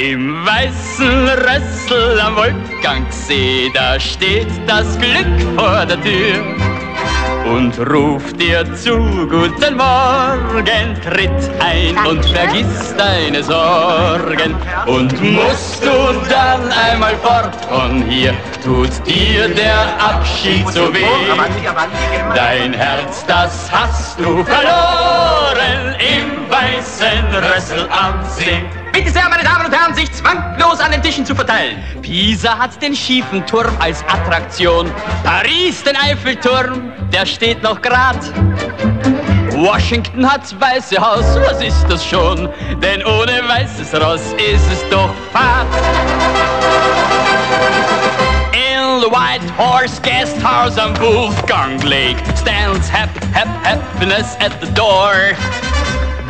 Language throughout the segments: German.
Im weißen Rössel am Wolfgangsee, da steht das Glück vor der Tür und ruft dir zu, guten Morgen, tritt ein und vergiss deine Sorgen. Und musst du dann einmal fort von hier, tut dir der Abschied so weh. Dein Herz, das hast du verloren im weißen Rössel am See. Bitte sehr, meine Damen und Herren, sich zwanglos an den Tischen zu verteilen. Pisa hat den schiefen Turm als Attraktion. Paris den Eiffelturm, der steht noch grad. Washington hat's Weiße Haus, was ist das schon? Denn ohne weißes Ross ist es doch fad. In the White Horse Guest House am Wolfgang Lake stands hap, hap, happiness at the door.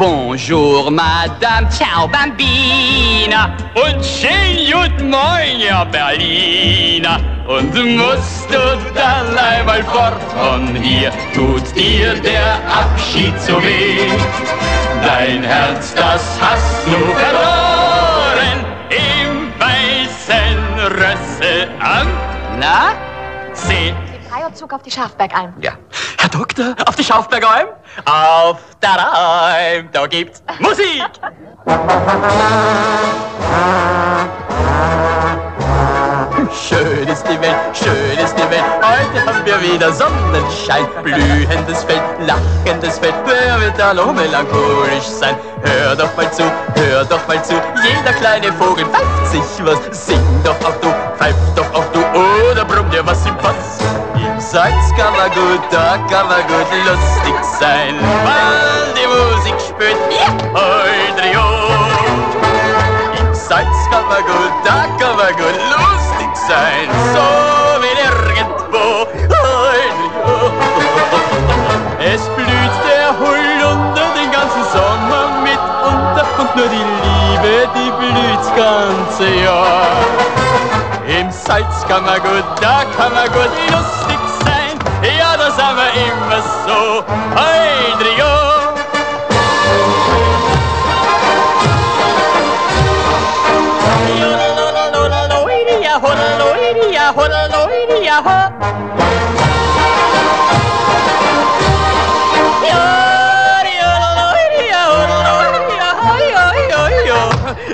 Bonjour, Madame, ciao, Bambina. Und schön guten Morgen, ja, Berliner. Und musst du dann einmal fort von hier, tut dir der Abschied so weh. Dein Herz, das hast du verloren im weißen Rössel am, na, See. Dreierzug auf die Schafbergalm. Ja. Herr Doktor, auf die Schaufbergalm? Auf der Alm, da gibt's Musik! Schön ist die Welt, schön ist die Welt. Heute haben wir wieder Sonnenschein, blühendes Feld, lachendes Feld. Wer wird da noch melancholisch sein? Hör doch mal zu, hör doch mal zu. Jeder kleine Vogel pfeift sich was. Sing doch auch du, pfeif doch auch du oder brumm dir was im Pass. Im Salz kann man gut, da kann man gut lustig sein, weil die Musik spürt. Ja, Eudrio. Im Salz kann man gut, da kann man gut lustig sein, so wie nirgendwo. Eudrio. Es blüht der Holunder den ganzen Sommer mitunter und nur die Liebe, die blüht das ganze Jahr. Im Salz kann man gut, da kann man gut lustig so. Heidrio.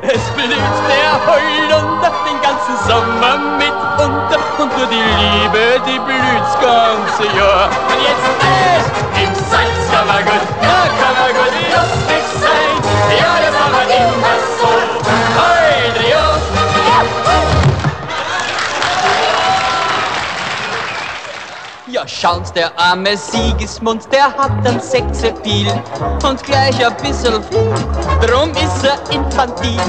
Es nur die Liebe, die blüht's ganze Jahr. Und jetzt es im Salz Schaut, der arme Siegesmund, der hat ein Sexappeal und gleich ein bisschen viel, drum ist er infantil.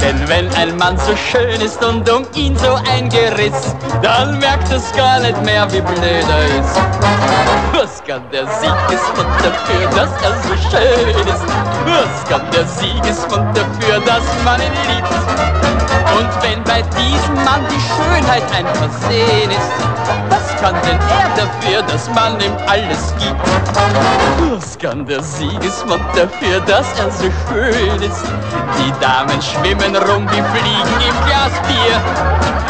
Denn wenn ein Mann so schön ist und um ihn so ein Geriss, dann merkt es gar nicht mehr, wie blöd er ist. Was kann der Siegesmund dafür, dass er so schön ist? Was kann der Siegesmund dafür, dass man ihn liebt? Und wenn bei diesem Mann die Schönheit ein Versehen ist, was kann denn er dafür, dass man ihm alles gibt? Was kann der Siegesmund dafür, dass er so schön ist? Die Damen schwimmen rum wie Fliegen im Glas Bier,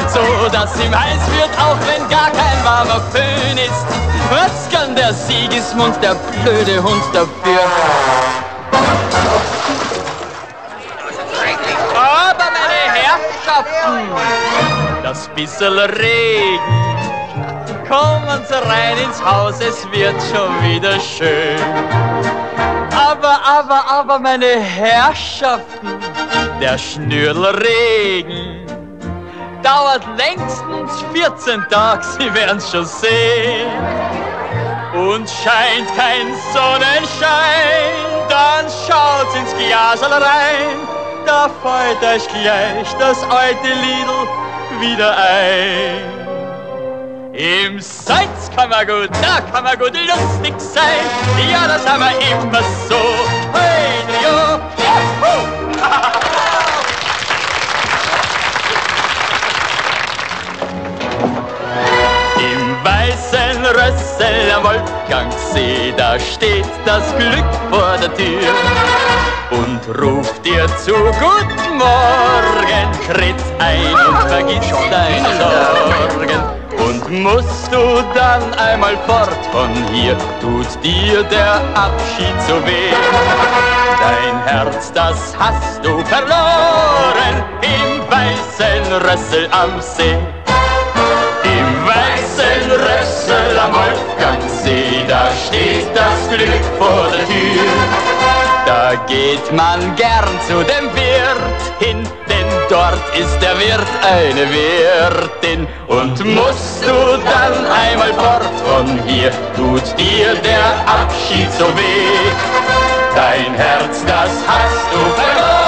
so dass ihm heiß wird, auch wenn gar kein warmer Föhn ist. Was kann der Siegesmund, der blöde Hund dafür? Aber meine Herrschaften, das bissel Regen, kommen Sie rein ins Haus, es wird schon wieder schön. Aber, aber, aber, meine Herrschaften, der Schnürlregen dauert längstens 14 Tage, Sie werden's schon sehen. Und scheint kein Sonnenschein, dann schaut's ins Glasl rein, da fällt euch gleich das alte Liedl wieder ein. Im Salz kann man gut, da kann man gut lustig sein, ja, das haben wir immer so. Rössel am Wolfgangsee, da steht das Glück vor der Tür und ruft dir zu Guten Morgen, tritt ein und vergiss deine Sorgen. Und musst du dann einmal fort von hier, tut dir der Abschied so weh. Dein Herz, das hast du verloren im weißen Rössel am See. Rössel am Wolfgangsee, da steht das Glück vor der Tür. Da geht man gern zu dem Wirt hin, denn dort ist der Wirt eine Wirtin. Und musst du dann einmal fort von hier, tut dir der Abschied so weh. Dein Herz, das hast du verloren